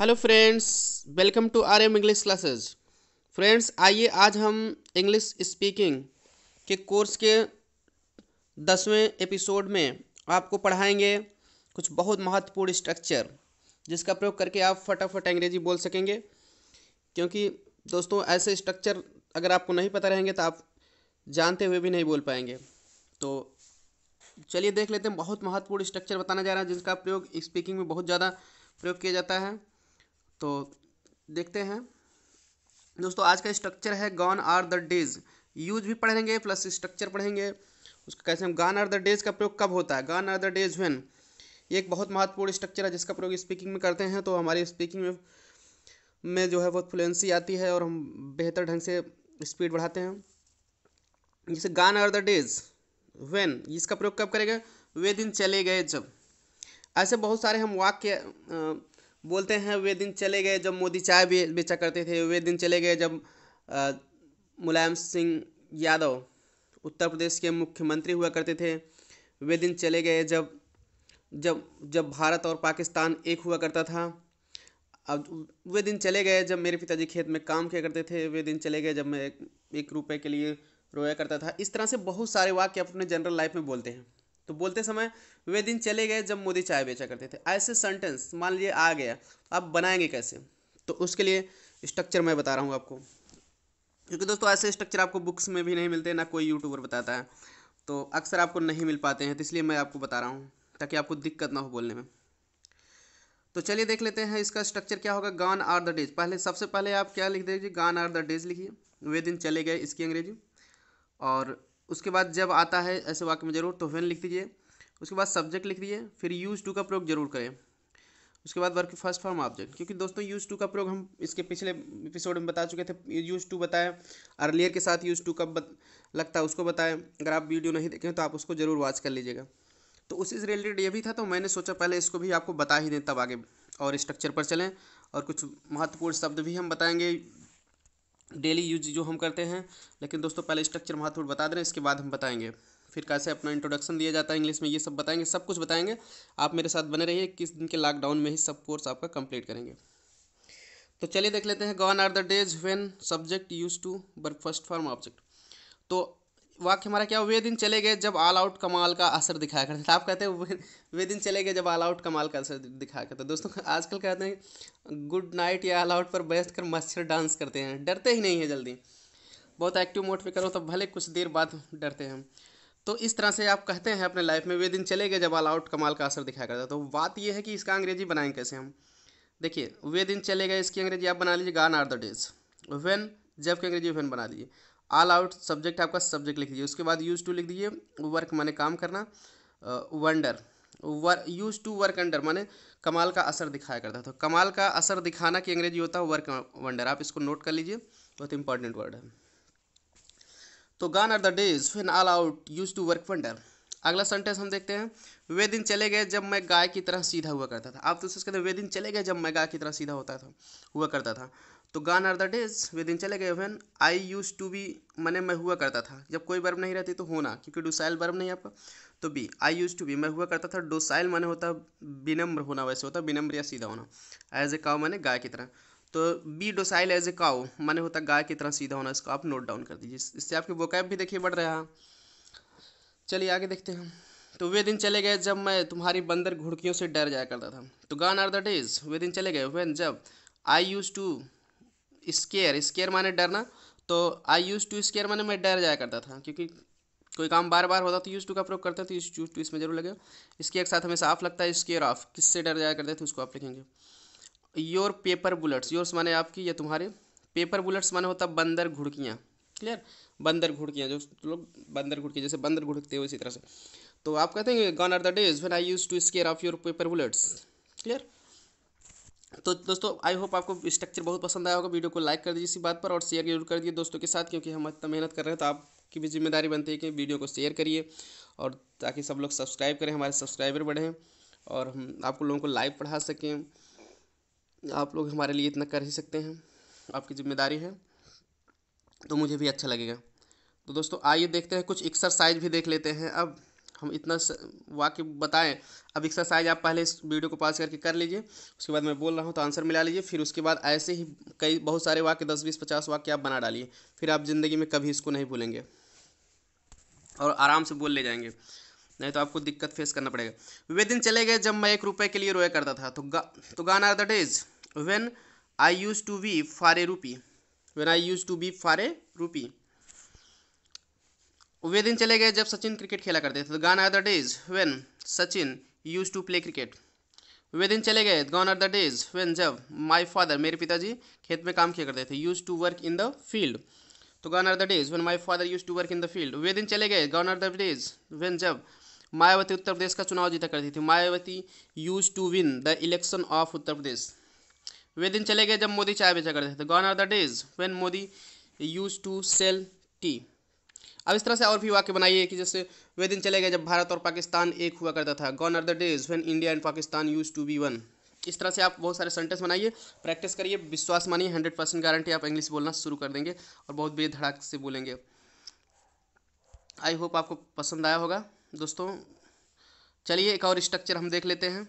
Hello friends welcome to R M English classes friends आइए आज हम इंग्लिश स्पीकिंग के कोर्स के दसवें एपिसोड में आपको पढ़ाएँगे कुछ बहुत महत्वपूर्ण स्ट्रक्चर जिसका प्रयोग करके आप फटाफट अंग्रेज़ी बोल सकेंगे। क्योंकि दोस्तों, ऐसे स्ट्रक्चर अगर आपको नहीं पता रहेंगे तो आप जानते हुए भी नहीं बोल पाएँगे। तो चलिए देख लेते हैं, बहुत महत्वपूर्ण स्ट्रक्चर बताना जा रहा है, जिसका प्रयोग स्पीकिंग में बहुत ज़्यादा प्रयोग किया जाता है। तो देखते हैं। दोस्तों, आज का स्ट्रक्चर है gone are the days use भी पढ़ेंगे प्लस स्ट्रक्चर पढ़ेंगे। उसका कैसे हम गान आर द डेज़ का प्रयोग कब होता है? गान आर द डेज़ वेन ये एक बहुत महत्वपूर्ण स्ट्रक्चर है, जिसका प्रयोग स्पीकिंग में करते हैं। तो हमारी स्पीकिंग में में जो है बहुत फ्लुएंसी आती है और हम बेहतर ढंग से स्पीड बढ़ाते हैं। जैसे गान आर द डेज़ वेन इसका प्रयोग कब करेंगे? वे दिन चले गए जब। ऐसे बहुत सारे हम वाक्य बोलते हैं वे दिन चले गए जब मोदी चाय बेचा करते थे। वे दिन चले गए जब मुलायम सिंह यादव उत्तर प्रदेश के मुख्यमंत्री हुआ करते थे। वे दिन चले गए जब जब जब भारत और पाकिस्तान एक हुआ करता था। अब वे दिन चले गए जब मेरे पिताजी खेत में काम किया करते थे। वे दिन चले गए जब मैं एक, एक रुपये के लिए रोया करता था। इस तरह से बहुत सारे वाक्य अपने जनरल लाइफ में बोलते हैं। तो बोलते समय, वे दिन चले गए जब मोदी चाय बेचा करते थे। ऐसे सेंटेंस मान लीजिए आ गया, आप बनाएँगे कैसे? तो उसके लिए स्ट्रक्चर मैं बता रहा हूँ आपको। क्योंकि दोस्तों, ऐसे स्ट्रक्चर आपको बुक्स में भी नहीं मिलते, ना कोई यूट्यूबर बताता है। तो अक्सर आपको नहीं मिल पाते हैं तो इसलिए मैं आपको बता रहा हूँ, ताकि आपको दिक्कत ना हो बोलने में। तो चलिए देख लेते हैं इसका स्ट्रक्चर क्या होगा। गान आर द डेज़ पहले, सबसे पहले आप क्या लिख दीजिए? गान आर द डेज़ लिखिए। वे दिन चले गए इसकी अंग्रेज़ी। और उसके बाद जब आता है ऐसे वाक्य में ज़रूर तो वेन लिख दीजिए। उसके बाद सब्जेक्ट लिख दीजिए, फिर यूज़ टू का प्रयोग ज़रूर करें। उसके बाद वर्क फ़र्स्ट फॉर्म ऑब्जेक्ट क्योंकि दोस्तों यूज़ टू का प्रयोग हम इसके पिछले एपिसोड में बता चुके थे यूज़ टू बताया अर्लियर के साथ यूज़ टू कब लगता है उसको बताएँ। अगर आप वीडियो नहीं देखें तो आप उसको ज़रूर वॉच कर लीजिएगा। तो उसी से रिलेटेड ये भी था तो मैंने सोचा पहले इसको भी आपको बता ही दें तब आगे और स्ट्रक्चर पर चलें। और कुछ महत्वपूर्ण शब्द भी हम बताएँगे। डेली यूज़ जो हम करते हैं। लेकिन दोस्तों, पहले स्ट्रक्चर महत्वपूर्ण बता दे रहे हैं इसके बाद हम बताएँगे। फिर कैसे अपना इंट्रोडक्शन दिया जाता है इंग्लिश में, ये सब बताएँगे, सब कुछ बताएँगे। आप मेरे साथ बने रहिए, किस दिन के लॉकडाउन में ही सब कोर्स आपका कंप्लीट करेंगे। तो चलिए देख लेते हैं gone are the days when subject use to बर फ़र्स्ट फॉर्म ऑब्जेक्ट तो वाक्य हमारा क्या, वे दिन चले गए जब ऑल आउट कमाल का असर दिखाया करते थे। आप कहते हैं, वे दिन चले गए जब ऑल आउट कमाल का असर दिखाया करते दोस्तों, आजकल कहते हैं गुड नाइट या ऑल आउट पर बैठ कर मच्छर डांस करते हैं। डरते ही नहीं है जल्दी। बहुत एक्टिव मोड पे करो तो भले कुछ देर बाद डरते हैं। तो इस तरह से आप कहते हैं अपने लाइफ में, वे दिन चले गए जब ऑल आउट कमाल का असर दिखाया करता तो बात यह है कि इसका अंग्रेज़ी बनाएँगे कैसे हम? देखिए, वे दिन चले गए, इसकी अंग्रेज़ी आप बना लीजिए गान आर द डेज़ वेन जब की अंग्रेज़ी वेन बना लीजिए। ऑल आउट सब्जेक्ट आपका सब्जेक्ट लिख दीजिए। उसके बाद यूज़ टू लिख दीजिए। वर्क माने काम करना। Wonder were use to work wonder माने कमाल का असर दिखाया करता था तो कमाल का असर दिखाना की अंग्रेज़ी होता है वर्क वंडर आप इसको नोट कर लीजिए। बहुत इंपॉर्टेंट वर्ड है। तो gone are the days when all out use to work wonder अगला सेंटेंस हम देखते हैं। वे दिन चले गए जब मैं गाय की तरह सीधा हुआ करता था। आप तो कहते हैं, वे दिन चले गए जब मैं गाय की तरह सीधा होता था, हुआ करता था। तो गान आर द डेज़ वे दिन चले गए when I use to be मैंने मैं हुआ करता था। जब कोई वर्ब नहीं रहती तो होना, क्योंकि डोसाइल वर्ब नहीं आपका। तो be I use to be मैं हुआ करता था डोसाइल माने होता, विनम्र होना वैसे होता, विनम्र या सीधा होना। एज ए काउ मैंने गाय की तरह। तो be docile as a cow माने होता गाय की तरह सीधा होना, इसको आप नोट डाउन कर दीजिए। इससे आपके वोकैब भी देखिए बढ़ रहा चलिए आगे देखते हैं। तो वे दिन चले गए, जब मैं तुम्हारी बंदर घुड़कियों से डर जाया करता था। तो गान आर द डेज़ वे दिन चले गए वैन जब I use to scare scare माने डरना तो आई यूज़ टू स्केयर माने मैं डर जाया करता था, क्योंकि कोई काम बार बार होता तो यूज़ टू का प्रयोग करते तो यूज़ टू टू इसमें ज़रूर लगेगा इसके एक साथ हमेशा ऑफ़ लगता है स्केयर ऑफ़ किससे डर जाया करते थे उसको आप लिखेंगे। योर पेपर बुलेट्स योर्स माने आपकी या तुम्हारे? पेपर बुलेट्स माने होता बंदर घुड़कियाँ क्लियर बंदर घुड़कियाँ, जो लोग बंदर घुड़की, जैसे बंदर घुड़कते हो इसी तरह से। तो आप कहते हैं gone are the days when I use to scare of your paper bullets clear तो दोस्तों आई होप आपको स्ट्रक्चर बहुत पसंद आया होगा। वीडियो को लाइक कर दीजिए इसी बात पर और शेयर ज़रूर कर दिए दोस्तों के साथ, क्योंकि हम इतना मेहनत कर रहे हैं तो आपकी भी ज़िम्मेदारी बनती है कि वीडियो को शेयर करिए और ताकि सब लोग सब्सक्राइब करें, हमारे सब्सक्राइबर बढ़ें और हम आप लोगों को लाइव पढ़ा सकें। आप लोग हमारे लिए इतना कर ही सकते हैं, आपकी ज़िम्मेदारी है तो मुझे भी अच्छा लगेगा। तो दोस्तों, आइए देखते हैं, कुछ एक्सरसाइज भी देख लेते हैं। अब हम इतना वाक्य बताएँ। अब एक्सरसाइज आप पहले इस वीडियो को पास करके कर लीजिए, उसके बाद मैं बोल रहा हूँ तो आंसर मिला लीजिए, फिर उसके बाद ऐसे ही कई, बहुत सारे वाक्य, दस, बीस, पचास वाक्य आप बना डालिए, फिर आप ज़िंदगी में कभी इसको नहीं भूलेंगे। और आराम से बोल ले जाएँगे, नहीं तो आपको दिक्कत फेस करना पड़ेगा। वे दिन चले गए जब मैं एक रुपये के लिए रोया करता था तो गा तो gone are the days when I use to be for rupee when I use to be for rupee वे दिन चले गए जब सचिन क्रिकेट खेला करते थे। Gone are the days when Sachin use to play cricket वे दिन चले गए। Gone are the days when जब माई फादर मेरे पिताजी, खेत में काम किया करते थे। Use to work in the field तो gone are the days when my father use to work in the field वे दिन चले गए। Gone are the days when जब मायावती उत्तर प्रदेश का चुनाव जीता करती थी। Mayawati use to win the election of Uttar Pradesh. वे दिन चले गए जब मोदी चाय बेचा करते थे। Gone are the days when Modi use to sell tea अब इस तरह से और भी वाक्य बनाइए कि जैसे, वे दिन चले गए जब भारत और पाकिस्तान एक हुआ करता था। Gone are the days when India and Pakistan use to be one इस तरह से आप बहुत सारे सेंटेंस बनाइए प्रैक्टिस करिए, विश्वास मानिए हंड्रेड परसेंट गारंटी आप इंग्लिश बोलना शुरू कर देंगे और बहुत बेधड़ाक से बोलेंगे। आई होप आपको पसंद आया होगा। दोस्तों, चलिए एक और स्ट्रक्चर हम देख लेते हैं।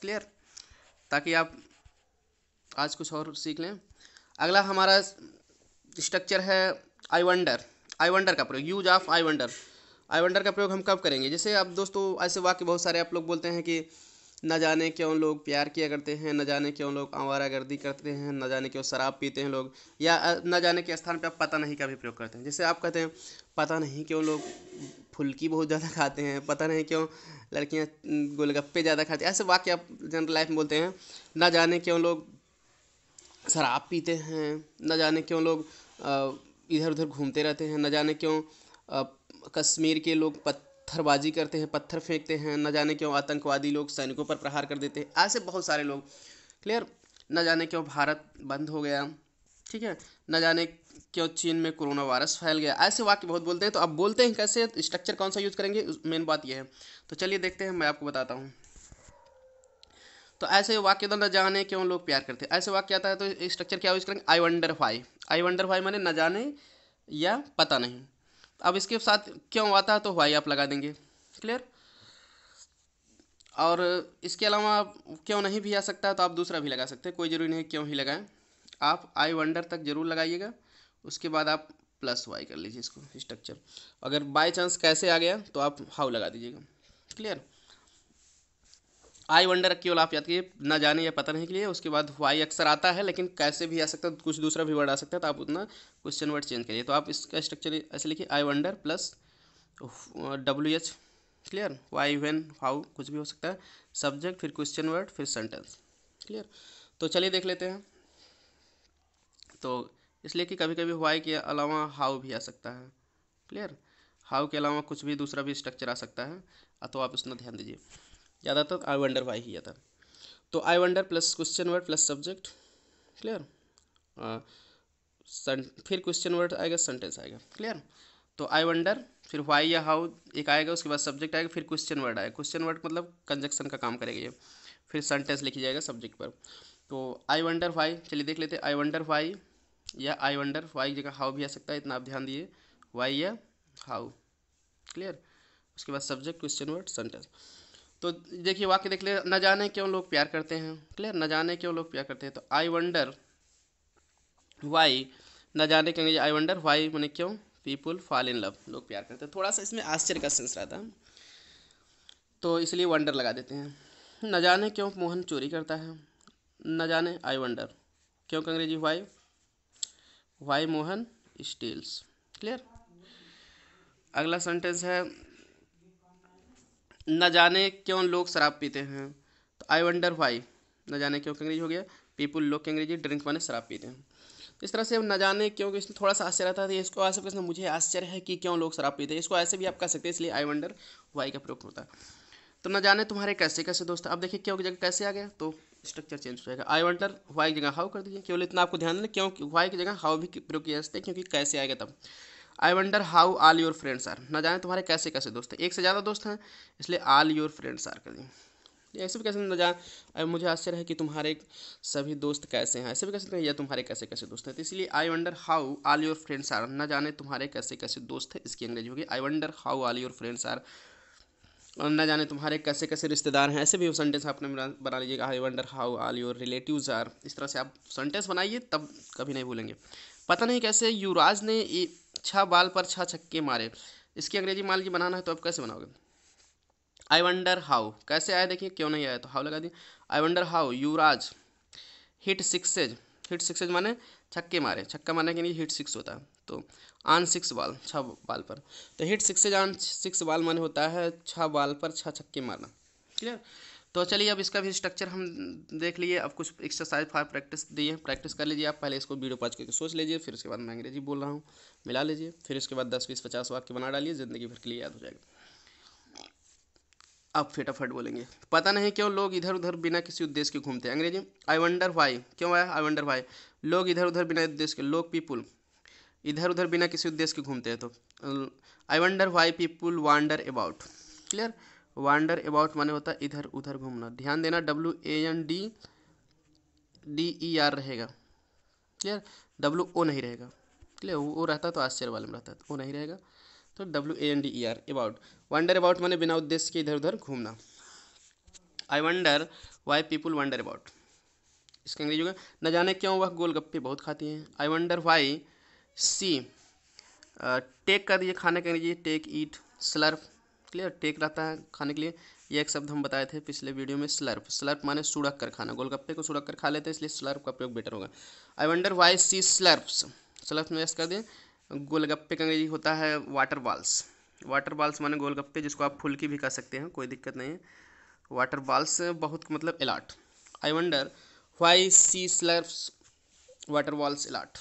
क्लियर ताकि आप आज कुछ और सीख लें। अगला हमारा स्ट्रक्चर है आई वंडर आई वंडर का प्रयोग, use of I wonder. I wonder का प्रयोग हम कब करेंगे? जैसे अब दोस्तों, ऐसे वाक्य बहुत सारे आप लोग बोलते हैं कि न जाने क्यों लोग प्यार किया करते हैं, न जाने क्यों लोग आवारागर्दी करते हैं, न जाने क्यों शराब पीते हैं लोग, या न जाने के स्थान पर आप पता नहीं का भी प्रयोग करते हैं। जैसे आप कहते हैं, पता नहीं क्यों लोग फुल्की बहुत ज़्यादा खाते हैं, पता नहीं क्यों लड़कियाँ गोलगप्पे ज़्यादा खाती हैं, ऐसे वाक्य आप जनरल लाइफ में बोलते हैं, न जाने क्यों लोग शराब पीते हैं, न जाने क्यों लोग इधर उधर घूमते रहते हैं, न जाने क्यों कश्मीर के लोग पत्थरबाजी करते हैं, पत्थर फेंकते हैं, न जाने क्यों आतंकवादी लोग सैनिकों पर प्रहार कर देते हैं, ऐसे बहुत सारे लोग। क्लियर? न जाने क्यों भारत बंद हो गया, ठीक है? न जाने क्यों चीन में कोरोना वायरस फैल गया, ऐसे वाक्य बहुत बोलते हैं तो अब बोलते हैं कैसे स्ट्रक्चर कौन सा यूज़ करेंगे मेन बात यह है। तो चलिए देखते हैं, मैं आपको बताता हूँ। तो ऐसे वाक्य तो न जाने क्यों लोग प्यार करते हैं? ऐसे वाक्य आता है तो स्ट्रक्चर क्या यूज़ करेंगे I wonder why I wonder why मैंने न जाने या पता नहीं। अब इसके साथ क्यों आता है तो वाई आप लगा देंगे। क्लियर और इसके अलावा क्यों नहीं भी आ सकता तो आप दूसरा भी लगा सकते हैं। कोई ज़रूरी नहीं क्यों ही लगाएँ। आप आई वंडर तक ज़रूर लगाइएगा। उसके बाद आप प्लस वाई कर लीजिए इसको स्ट्रक्चर अगर बाई चांस कैसे आ गया तो आप हाउ लगा दीजिएगा। क्लियर आई वंडर केवल आप याद कीजिए न जाने या पता नहीं के लिए, उसके बाद वाई अक्सर आता है, लेकिन कैसे भी आ सकता है कुछ दूसरा भी वर्ड आ सकता है तो आप उतना क्वेश्चन वर्ड चेंज करिए। तो आप इसका स्ट्रक्चर ऐसे लिखिए, I wonder plus W H clear why when how कुछ भी हो सकता है। सब्जेक्ट फिर क्वेश्चन वर्ड फिर सेंटेंस क्लियर तो चलिए देख लेते हैं। तो इसलिए कि कभी कभी वाई के अलावा हाउ भी आ सकता है क्लियर हाउ के अलावा कुछ भी दूसरा भी स्ट्रक्चर आ सकता है तो आप इसमें ध्यान दीजिए। ज़्यादातर आई वंडर वाई ही आता तो I wonder plus question word plus subject clear फिर क्वेश्चन वर्ड आएगा सेंटेंस आएगा क्लियर तो आई वंडर फिर वाई या हाउ एक आएगा, उसके बाद सब्जेक्ट आएगा, फिर क्वेश्चन वर्ड आएगा। क्वेश्चन वर्ड मतलब कंजक्शन का काम करेगा ये। फिर सेंटेंस लिखी जाएगा सब्जेक्ट पर। तो आई वंडर वाई चलिए देख लेते हैं। आई वंडर वाई या आई वंडर वाई जगह हाउ भी आ सकता है, इतना आप ध्यान दिए। वाई या हाउ क्लियर उसके बाद सब्जेक्ट क्वेश्चन वर्ड सेंटेंस तो देखिए वाक्य देख ले, न जाने क्यों लोग प्यार करते हैं। क्लियर? न जाने क्यों लोग प्यार करते हैं? तो आई वंडर वाई न जाने क्यों आई वंडर वाई मैंने क्यों पीपुल फॉल इन लव लोग प्यार करते हैं। थोड़ा सा इसमें आश्चर्य का सेंस रहता है तो इसलिए वंडर लगा देते हैं। न जाने क्यों मोहन चोरी करता है? न जाने आई वंडर क्यों अंग्रेज़ी why why Mohan steals clear? अगला सेंटेंस है न जाने क्यों लोग शराब पीते हैं? तो आई वंडर वाई न जाने क्यों अंग्रेज़ी हो गया? पीपुल लोग अंग्रेज़ी ड्रिंक माने शराब पीते हैं। तो इस तरह से न जाने क्यों इसमें थोड़ा सा आश्चर्य रहता है। इसको ऐसे प्रश्न मुझे आश्चर्य है कि क्यों लोग शराब पीते हैं। इसको ऐसे भी आप कर सकते हैं, इसलिए आई वंडर वाई का प्रयोग होता है। तो न जाने तुम्हारे कैसे कैसे दोस्त अब देखिए क्यों की जगह कैसे आ गया तो स्ट्रक्चर चेंज हो जाएगा। आई वंडर वाई की जगह हाउ कर दीजिए। केवल इतना आपको ध्यान देना, क्यों वाई की जगह हाउ भी प्रयोग किया जाता है, क्योंकि कैसे आएगा तब। I wonder how all your friends are ना जाने तुम्हारे कैसे कैसे दोस्त हैं। एक से ज़्यादा दोस्त हैं, इसलिए आल योर फ्रेंड्स आर कर। दिए ऐसे भी कैसे न जाए मुझे आश्चर्य है कि तुम्हारे सभी दोस्त कैसे हैं। ऐसे भी कैसे या तुम्हारे कैसे कैसे दोस्त हैं। तो इसलिए I wonder how all your friends are ना जाने तुम्हारे कैसे कैसे दोस्त हैं, इसकी अंग्रेज़ी होगी। I wonder how all your friends are और न जाने तुम्हारे कैसे कैसे रिश्तेदार हैं। ऐसे भी सेंटेंस आपने बना लीजिएगा। I wonder how all your relatives are इस तरह से आप सेंटेंस बनाइए, तब कभी नहीं भूलेंगे। पता नहीं कैसे युवराज ने छह बाल पर छह छक्के मारे। इसकी अंग्रेज़ी मान लीजिए बनाना है तो आप कैसे बनाओगे? आई वंडर हाउ कैसे आया देखिए, क्यों नहीं आया? तो हाउ लगा दिए I wonder how Yuvraj hit sixes hit sixes माने छक्के मारे। छक्का मारने के लिए हिट सिक्स होता है। तो आन सिक्स बाल छः बाल पर। तो हिट सिक्सेज आन सिक्स बाल माने होता है छः बाल पर छः छक्के मारना। क्लियर? तो चलिए अब इसका भी स्ट्रक्चर हम देख लिए। अब कुछ एक्सरसाइज फाइव प्रैक्टिस दिए। प्रैक्टिस कर लीजिए आप। पहले इसको वीडियो पाँच करके सोच लीजिए, फिर उसके बाद मैं अंग्रेज़ी बोल रहा हूँ। मिला लीजिए। फिर उसके बाद दस, बीस, पचास वाक्य बना डालिए। ज़िंदगी भर के लिए याद हो जाएगा। अब फटाफट बोलेंगे। पता नहीं क्यों लोग इधर उधर बिना किसी उद्देश्य के घूमते हैं। अंग्रेज़ी आई वंडर वाई क्यों आया आई वंडर वाई लोग इधर उधर बिना उद्देश्य के, लोग पीपुल इधर उधर बिना किसी उद्देश्य के घूमते हैं तो। I wonder why people wander about clear wander about माने होता है इधर उधर घूमना। ध्यान देना W A N D D E R रहेगा। क्लियर डब्ल्यू ओ नहीं रहेगा। क्लियर वो रहता तो आश्चर्य वाले में रहता वो नहीं रहेगा। तो W A N D E R about wonder about माने बिना उद्देश्य के इधर उधर घूमना। I wonder why people wonder about इसका अंग्रेज़ी होगा न जाने क्यों वह गोलगप्पे बहुत खाती हैं? I wonder why she take कर दीजिए खाने के अंग्रेज़ी take eat slurp clear take रहता है खाने के लिए। ये एक शब्द हम बताए थे पिछले वीडियो में, स्लर्प। स्लर्प माने सुड़क कर खाना। गोलगप्पे को सुड़क कर खा लेते हैं, इसलिए स्लर्प का प्रयोग बेटर होगा। I wonder why see slurps slurp में कर दें, गोलगप्पे का अंग्रेज़ी होता है वाटर बॉल्स वाटर बॉल्स माने गोलगप्पे, जिसको आप फुल्की भी कह सकते हैं, कोई दिक्कत नहीं है। वाटर बॉल्स बहुत मतलब a lot I wonder why she slurps water balls a lot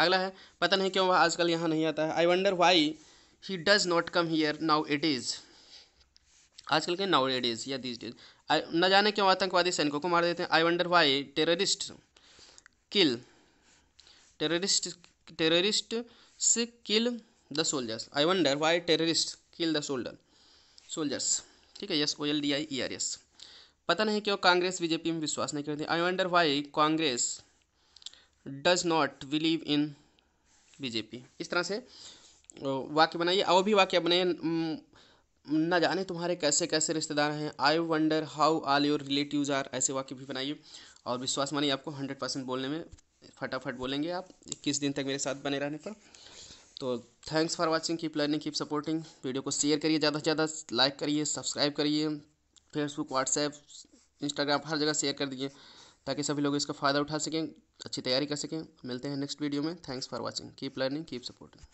अगला है, पता नहीं क्यों वह आजकल यहाँ नहीं आता है। I wonder why he does not come here now it is आजकल के नाउ इट इज़ या दिस डेज़ न जाने क्यों आतंकवादी सैनिकों को मार देते हैं। I wonder why terrorist kill terrorist terrorist से kill the soldiers I wonder why terrorist kill the soldier soldiers ठीक है yes O L D I E R S पता नहीं क्यों कांग्रेस बीजेपी में विश्वास नहीं करती। I wonder why Congress does not believe in BJP. इस तरह से वाक्य बनाइए, और भी वाक्य बनाइए। न जाने तुम्हारे कैसे कैसे रिश्तेदार हैं। I wonder how all your relatives are ऐसे वाक्य भी बनाइए। और विश्वास मानिए, आपको हंड्रेड परसेंट बोलने में फटाफट बोलेंगे आप, इक्कीस दिन तक मेरे साथ बने रहने पर। तो thanks for watching keep learning keep supporting video को शेयर करिए, ज़्यादा से ज़्यादा लाइक करिए सब्सक्राइब करिए। फेसबुक व्हाट्सएप इंस्टाग्राम हर जगह शेयर कर दीजिए, ताकि सभी लोग इसका फ़ायदा उठा सकें, अच्छी तैयारी कर सकें। मिलते हैं नेक्स्ट वीडियो में। Thanks for watching keep learning keep supporting